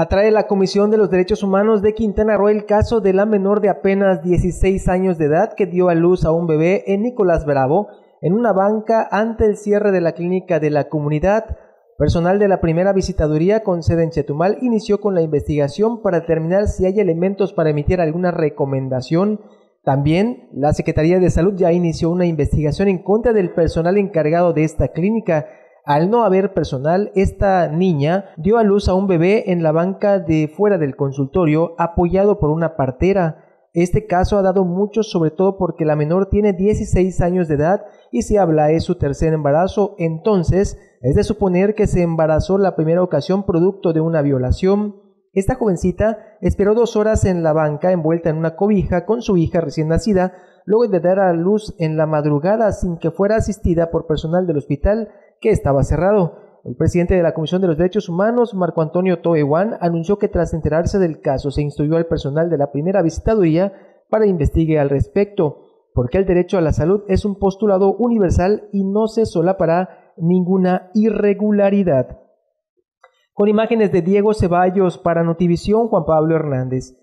Atrae la Comisión de los Derechos Humanos de Quintana Roo el caso de la menor de apenas 16 años de edad que dio a luz a un bebé en Nicolás Bravo en una banca ante el cierre de la clínica de la comunidad. Personal de la primera visitaduría con sede en Chetumal inició con la investigación para determinar si hay elementos para emitir alguna recomendación. También la Secretaría de Salud ya inició una investigación en contra del personal encargado de esta clínica al no haber personal, esta niña dio a luz a un bebé en la banca de fuera del consultorio apoyado por una partera. Este caso ha dado mucho sobre todo porque la menor tiene 16 años de edad y se habla es su tercer embarazo, entonces es de suponer que se embarazó la primera ocasión producto de una violación. Esta jovencita esperó dos horas en la banca envuelta en una cobija con su hija recién nacida, luego de dar a luz en la madrugada sin que fuera asistida por personal del hospital que estaba cerrado. El presidente de la Comisión de los Derechos Humanos, Marco Antonio Toewan, anunció que tras enterarse del caso se instruyó al personal de la primera visitaduría para investigue al respecto, porque el derecho a la salud es un postulado universal y no se para ninguna irregularidad. Con imágenes de Diego Ceballos para Notivisión, Juan Pablo Hernández.